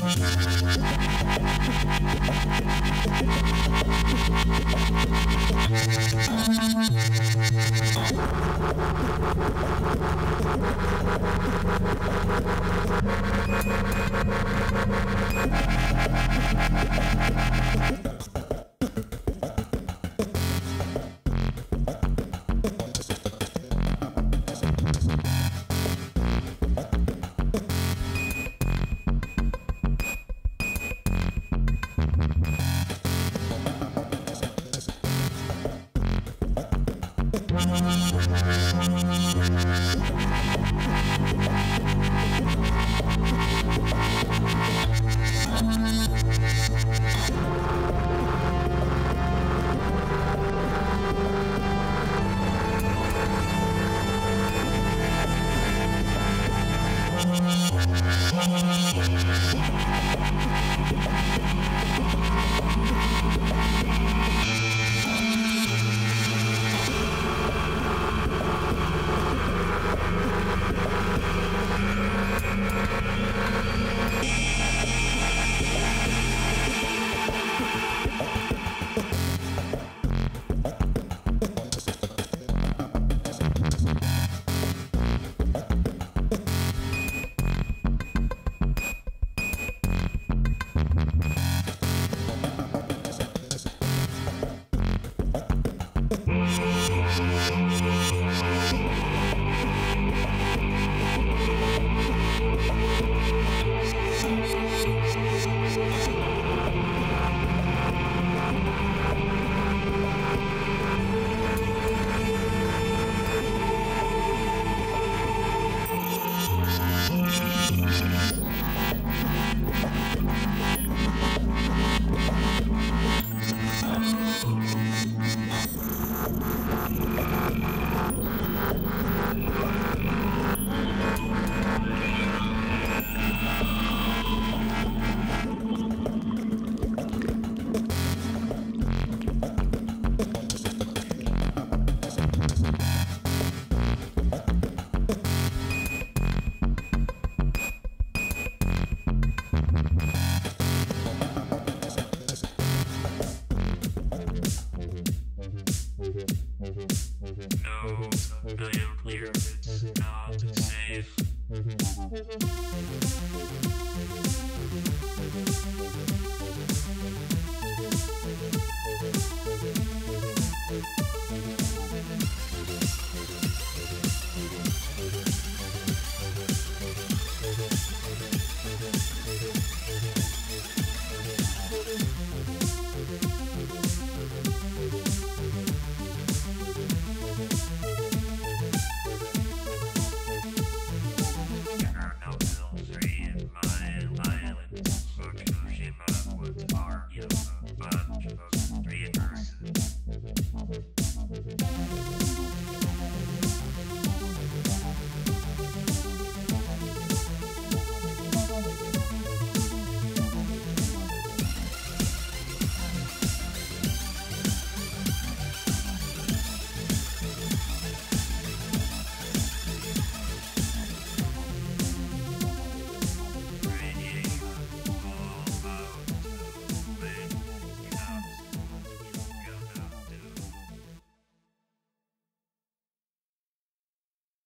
I'm sorry. Million it's not safe.